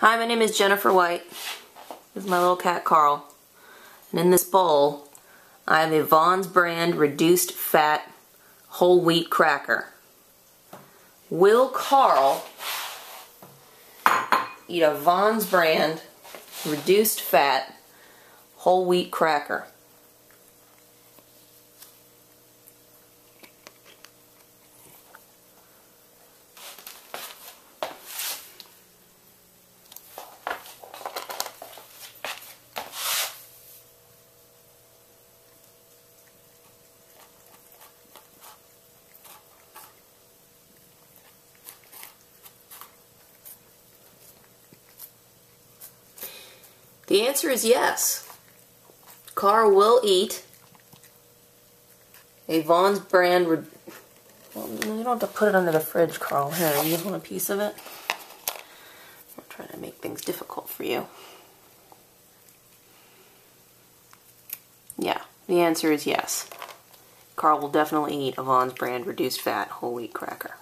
Hi, my name is Jennifer White. This is my little cat Carl. And in this bowl, I have a Vons brand reduced fat whole wheat cracker. Will Carl eat a Vons brand reduced fat whole wheat cracker? The answer is yes. Carl will eat a Vons brand. Well, you don't have to put it under the fridge, Carl. Here, you want a piece of it? I'm trying to make things difficult for you. Yeah, the answer is yes. Carl will definitely eat a Vons brand reduced fat whole wheat cracker.